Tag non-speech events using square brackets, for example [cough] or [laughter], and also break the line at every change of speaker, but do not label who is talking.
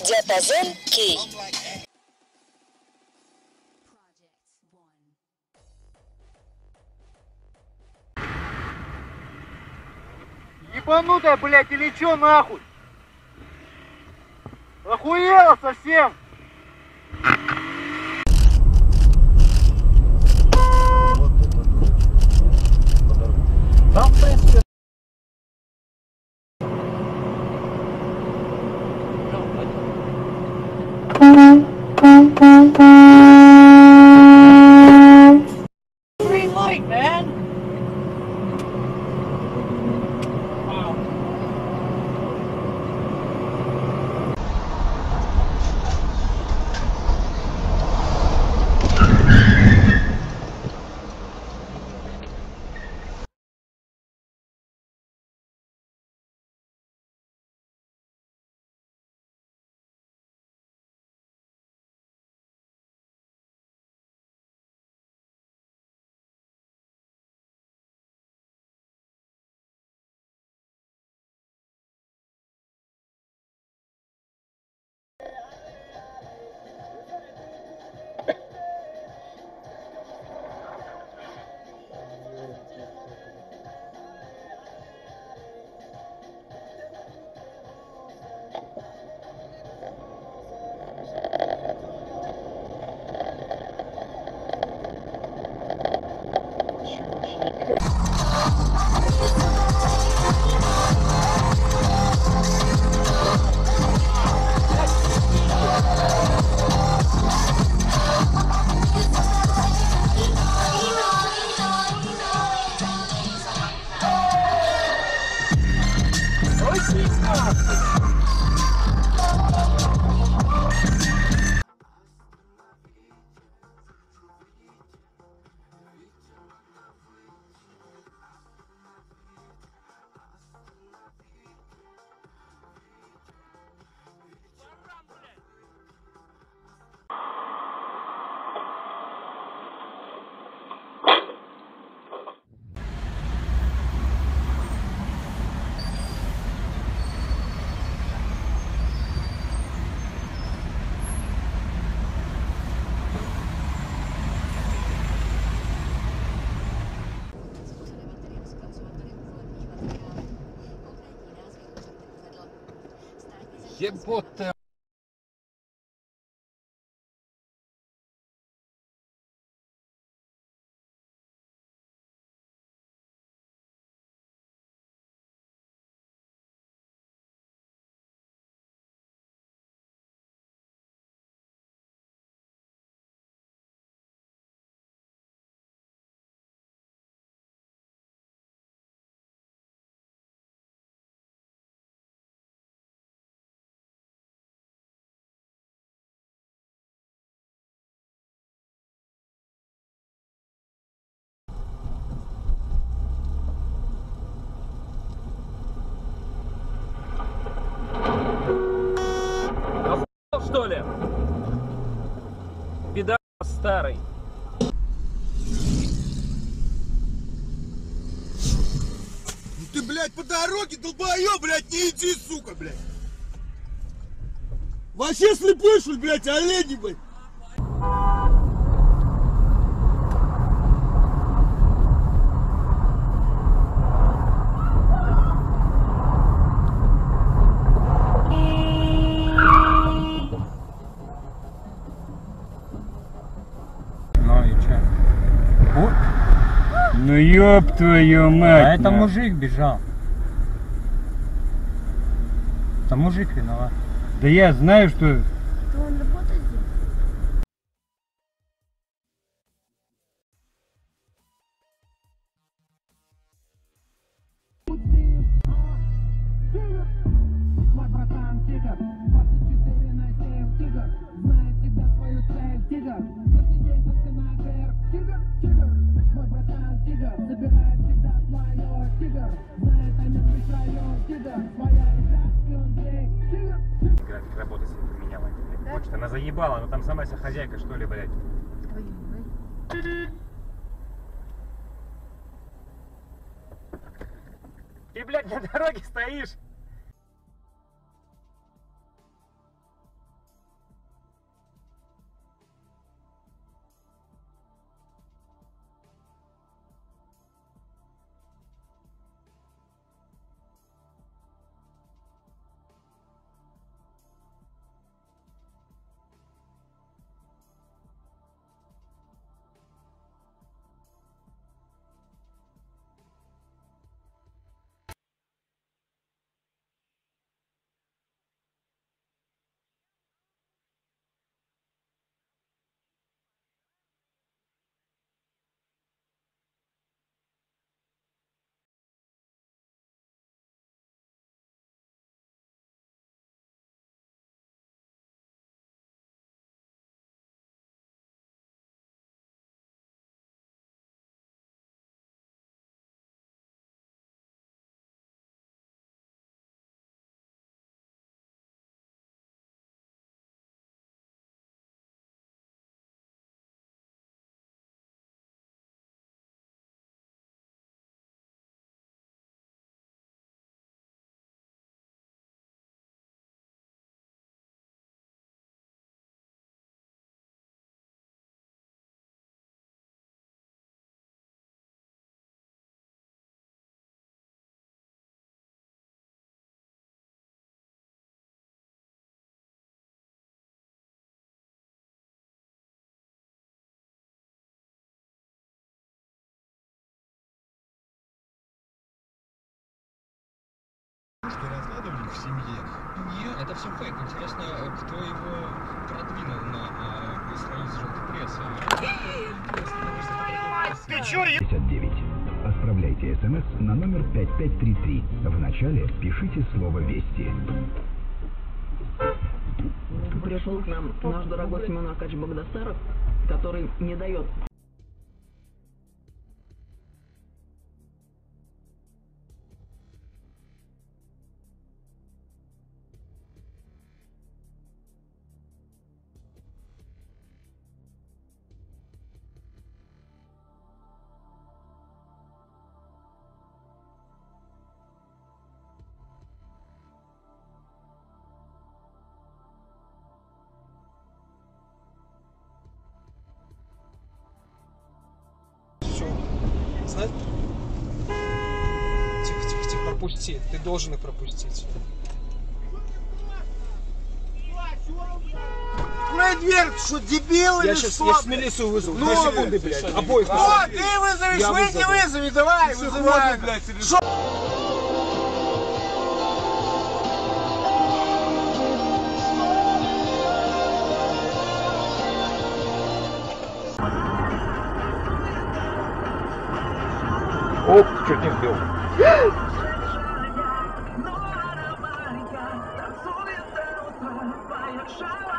Диапазон Кей.
Ебанутая, блядь, или чё нахуй? Охуела совсем?
Siempre что ли? Пидор старый.
Ну ты, блядь, по дороге, долбоёб, блядь, не иди, сука, блядь. Вообще слепой, что ли, блядь, олени, блядь.
Ну и че? Ну ёб твою мать.
А это мужик бежал. Это мужик виноват.
Да я знаю, что... График работы себе поменяла. блядь. Почта, она заебала, но там сама себе хозяйка, что ли, блядь. Ты, блядь, на дороге стоишь.
Что разгадывали в семье?
Нет, это все фейк. Интересно, кто его продвинул на а, странице желтой прессы. [laughs]
Ты чё,
59. Отправляйте смс на номер 5533. В начале пишите слово «Вести».
Пришел к нам наш дорогой Семен Аркадьевич Богдасаров, который не дает
Знать? Тихо, тихо, тихо, пропусти. Ты должен их пропустить.
Открой дверь, что, дебил
Я
или
сейчас,
что?
я сейчас милицию вызову.
Ну,
Две секунды, блядь. Обоих.
О, ты вызовешь, выйди,
вызову.
вызови, давай, вызывай. блядь,
Оп, чуть не сбил. [gasps]
Сумасшедшая,